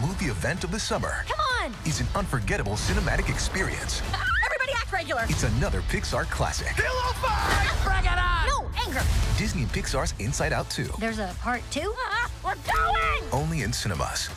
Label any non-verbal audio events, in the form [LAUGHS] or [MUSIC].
movie event of the summer Come on! is an unforgettable cinematic experience. [LAUGHS] Everybody act regular! It's another Pixar classic. Hello, fight! Ah! Bring it on! No, anger! Disney and Pixar's Inside Out 2. There's a part two? [LAUGHS] We're going! Only in cinemas.